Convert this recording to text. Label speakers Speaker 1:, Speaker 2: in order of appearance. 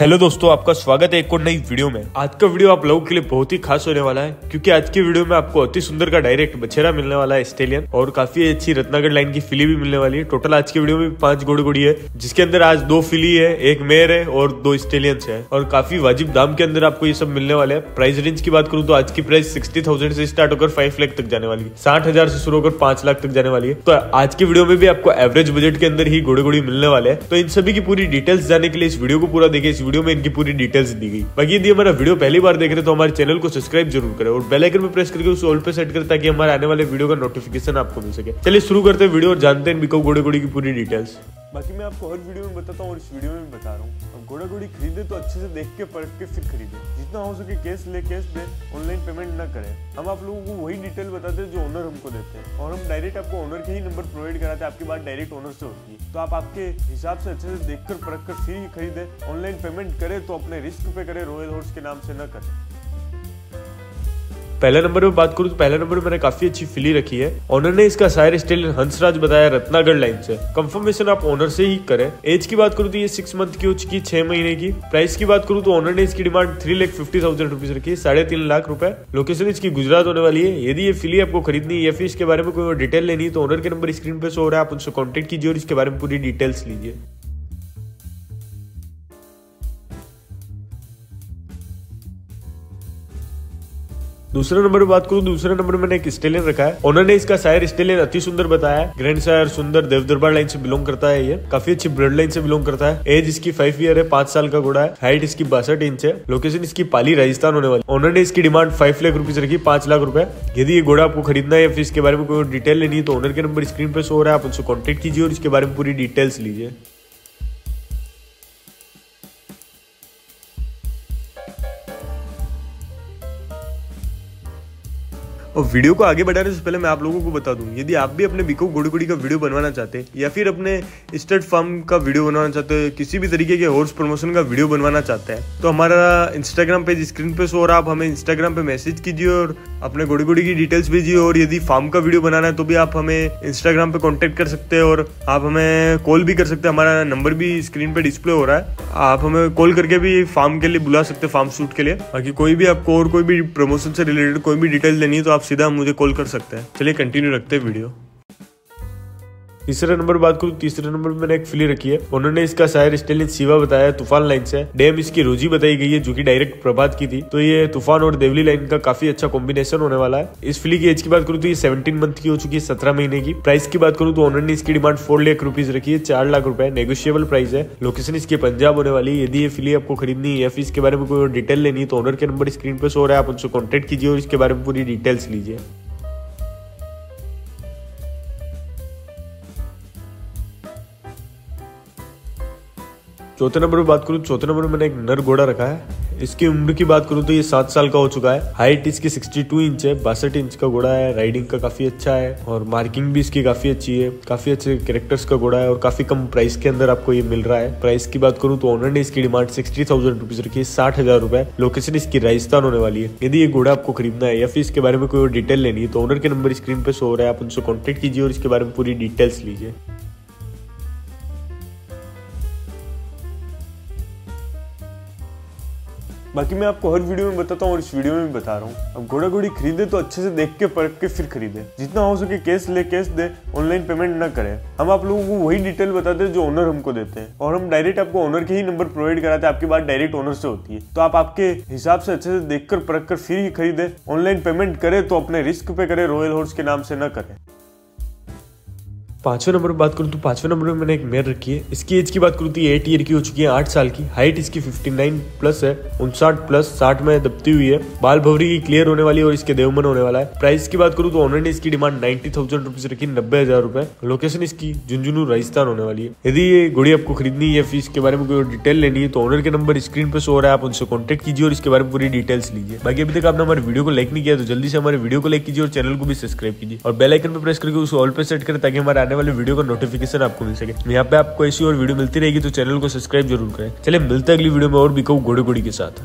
Speaker 1: Hello दोस्तों, आपका स्वागत है एक और नई वीडियो में। आज का वीडियो आप लोगों के लिए बहुत ही खास होने वाला है, क्योंकि आज की वीडियो में आपको अति सुंदर का डायरेक्ट बछेरा मिलने वाला है स्टेलियन और काफ़ी अच्छी रत्नागढ़ लाइन की फिली भी मिलने वाली है। टोटल आज की वीडियो में पाँच घोड़े घोड़ी है, जिसके अंदर आज दो फिली है, एक मेयर है और दो स्टेलियंस है। और काफ़ी वाजिब दाम के अंदर आपको ये सब मिलने वाले हैं। प्राइस रेंज की बात करूँ तो आज की प्राइस सिक्सटी थाउज़ेंड से स्टार्ट होकर फाइव लाख तक जाने वाली है। साठ हज़ार से शुरू होकर पाँच लाख तक जाने वाली है। तो आज की वीडियो में भी आपको एवरेज बजट के अंदर ही घोड़े घोड़ी मिलने वाले हैं। तो इन सभी की पूरी डिटेल्स जाने के लिए इस वीडियो को पूरा देखिए। वीडियो में इनकी पूरी डिटेल्स दी गई। बाकी यदि हमारा वीडियो पहली बार देख रहे तो हमारे चैनल को सब्सक्राइब ज़रूर करें और बेल आइकन में प्रेस करके उस ऑल पे सेट करें ताकि हमारे आने वाले वीडियो का नोटिफिकेशन आपको मिल सके। चलिए शुरू करते हैं वीडियो और जानते हैं बिकॉ गोड़े गोड़ी की पूरी डिटेल्स बाकी मैं आपको हर वीडियो में बताता हूँ और इस वीडियो में बता रहा हूँ। अब घोड़ा घोड़ी खरीदे तो अच्छे से देख के परख के, फिर खरीदे। जितना हो सके कैश ले, कैश दे ऑनलाइन पेमेंट ना करें। हम आप लोगों को वही डिटेल बताते हैं जो ओनर हमको देते हैं। और हम डायरेक्ट आपको ओनर के ही नंबर प्रोवाइड कराते हैं, आपकी बात डायरेक्ट ओनर से होती है। तो आप आपके हिसाब से अच्छे से देख कर परख कर फिर ही खरीदे। ऑनलाइन पेमेंट करे तो अपने रिस्क पे करें रॉयल हॉर्स के नाम से न करें। पहले नंबर में बात करूँ तो पहले नंबर पे मैंने काफ़ी अच्छी फिली रखी है। ओनर ने इसका सायर स्टाइल हंसराज बताया रत्नागढ़ लाइन से। कंफर्मेशन आप ओनर से ही करें। एज की बात करूँ तो ये सिक्स मंथ की हो चुकी छह महीने की। प्राइस की बात करूँ तो ओनर ने इसकी demand three lakh fifty thousand rupees रखी है, साढ़े तीन लाख रुपए। लोकेशन इसकी गुजरात होने वाली है। यदि ये फिली आपको खरीदनी या फिर इसके बारे में कोई डिटेल लेनी है तो ओनर के नंबर स्क्रीन पे शो हो रहा है। आप उनसे कॉन्टेक्ट कीजिए और इसके बारे में पूरी डिटेल्स लीजिए। दूसरे नंबर बात करूँ, दूसरे नंबर मैंने एक स्टेलियन रखा है। उन्होंने इसका शायर स्टेलियन अति सुंदर बताया ग्रैंड शायर सुंदर देवदरबार लाइन से बिलोंग करता है ये। काफ़ी अच्छी ब्लड लाइन से बिलोंग करता है। एज इसकी फाइव ईयर है, पाँच साल का घोड़ा है। हाइट इसकी बासठ इंच है। लोकेशन इसकी पाली, राजस्थान होने वाली। उन्होंने इसकी डिमांड फाइव लाख रुपीज़ रखी, पाँच लाख रुपए। यदि ये घोड़ा आपको खरीदना है फिर इसके बारे में कोई डिटेल लेनी है तो ओनर के नंबर स्क्रीन पर शो हो रहा है। आप उनसे कॉन्टेक्ट कीजिए और इसके बारे में पूरी डिटेल्स लीजिए। और वीडियो को आगे बढ़ाने से पहले मैं आप लोगों को बता दूँ, यदि आप भी अपने बिको गुड़ी गुड़ी का वीडियो बनवाना चाहते हैं, या फिर अपने स्टेट फार्म का वीडियो बनवाना चाहते हैं, किसी भी तरीके के हॉर्स प्रमोशन का वीडियो बनवाना चाहते हैं तो हमारा इंस्टाग्राम पेज स्क्रीन पे शो और आप हमें इंस्टाग्राम पे मैसेज कीजिए और अपने गुड़ी गुड़ी की डिटेल्स भेजिए और यदि फार्म का वीडियो बनाना है तो भी आप हमें इंस्टाग्राम पे कॉन्टेक्ट कर सकते हैं और आप हमें कॉल भी कर सकते हैं। हमारा नंबर भी स्क्रीन पे डिस्प्ले हो रहा है। आप हमें कॉल करके भी फार्म के लिए बुला सकते हैं फार्म शूट के लिए। बाकी कोई भी आपको और कोई भी प्रमोशन से रिलेटेड कोई भी डिटेल लेनी है तो आप सीधा मुझे कॉल कर सकते हैं। चलिए कंटिन्यू रखते हैं वीडियो तीसरे नंबर बात करूँ, तीसरे नंबर मैंने एक फिली रखी है। उन्होंने इसका शायर स्टेलिन शिवा बताया, तूफ़ान लाइन से। डेम इसकी रोजी बताई गई है, जो कि डायरेक्ट प्रभात की थी। तो ये तूफ़ान और देवली लाइन का काफ़ी अच्छा कॉम्बिनेशन होने वाला है। इस फिली की एज की बात करूँ तो ये सेवनटीन मंथ की हो चुकी है, सत्रह महीने की। प्राइस की बात करूँ तो उन्होंने इसकी डिमांड फोर लाख रुपीज़ रखी है, चार लाख रुपए। नेगोशियबल प्राइस है। लोकेशन इसकी पंजाब होने वाली है। यदि ये फिली आपको खरीदनी है या फिर इसके बारे में कोई डिटेल लेनी है तो ओनर के नंबर स्क्रीन पर शो रहा है। आप उनसे कॉन्टेक्ट कीजिए और इसके बारे में पूरी डिटेल्स लीजिए। चौथे नंबर पर बात करूँ, चौथे नंबर में मैंने एक नर घोड़ा रखा है। इसकी उम्र की बात करूँ तो ये सात साल का हो चुका है। हाइट इसकी 62 इंच है, बासठ इंच का घोड़ा है राइडिंग का काफ़ी अच्छा है, और मार्किंग भी इसकी काफ़ी अच्छी है। काफ़ी अच्छे कैरेक्टर्स का घोड़ा है और काफ़ी कम प्राइस के अंदर आपको ये मिल रहा है। प्राइस की बात करूँ तो ऑनर ने इसकी डिमांड सिक्सटी थाउज़ेंड रुपीज़ रखी है, साठ हज़ार रुपए। लोकेशन इसकी राजस्थान होने वाली है। यदि ये घोड़ा आपको खरीदना है या फिर इसके बारे में कोई डिटेल लेनी है तो ऑनर के नंबर स्क्रीन पे शो हो रहा है। आप उनसे कॉन्टेक्ट कीजिए और इसके बारे में पूरी डिटेल्स लीजिए। बाकी मैं आपको हर वीडियो में बताता हूँ और इस वीडियो में भी बता रहा हूँ। अब घोड़ा घोड़ी खरीदे तो अच्छे से देख के परख के फिर खरीदे। जितना हो सके कैश ले, कैश दे ऑनलाइन पेमेंट ना करें। हम आप लोगों को वही डिटेल बताते हैं जो ओनर हमको देते हैं। और हम डायरेक्ट आपको ओनर के ही नंबर प्रोवाइड कराते हैं, आपकी बात डायरेक्ट ओनर से होती है। तो आप आपके हिसाब से अच्छे से देख कर परख कर फिर ही खरीदे। ऑनलाइन पेमेंट करे तो अपने रिस्क पे करे रॉयल हॉर्स के नाम से न करें। पाँचवें नंबर पर बात करूँ तो पाँचवें नंबर में मैंने एक मेयर रखी है। इसकी एज की बात करूँ तो एट ईयर की हो चुकी है, आठ साल की। हाइट इसकी 59 प्लस है, उनसाठ प्लस साठ में दबती हुई है। बाल भवरी की क्लियर होने वाली है और इसके देवमन होने वाला है। प्राइस की बात करूँ तो ऑनर ने इसकी डिमांड नाइन्टी थाउज़ेंड रुपीज़ रखी, नब्बे हज़ार रुपए। लोकेशन इसकी झुंझुनू राजस्थान होने वाली है। यदि ये घोड़ी आपको खरीदनी है फिर इसके बारे में कोई डिटेल लेनी है तो ऑनर के नंबर स्क्रीन पर शो रहा है, आप उनसे कॉन्टेक्ट कीजिए और इसके बारे में पूरी डिटेल्स लीजिए। बाकी अभी तक आपने हमारे वीडियो को लाइक नहीं किया तो जल्दी से हमारे वीडियो को लाइक कीजिए और चैनल को भी सब्सक्राइब कीजिए। और बेलाइकन पर प्रेस करके उसे ऑल पे सेट करें ताकि हमारे आने वाले वीडियो का नोटिफिकेशन आपको मिल सके। यहाँ पे आपको ऐसी और वीडियो मिलती रहेगी तो चैनल को सब्सक्राइब ज़रूर करें। चले मिलते अगली वीडियो में और भी कहूँ घोड़े घोड़ी के साथ।